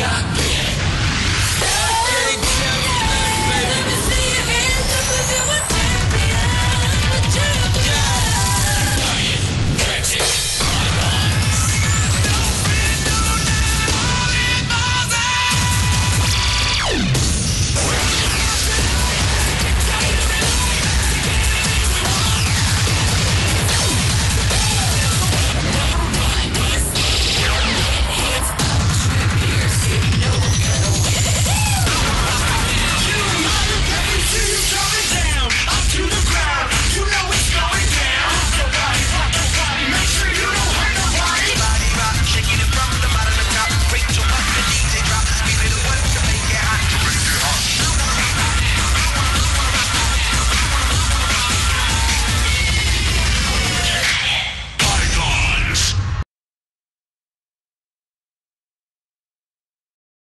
Yeah.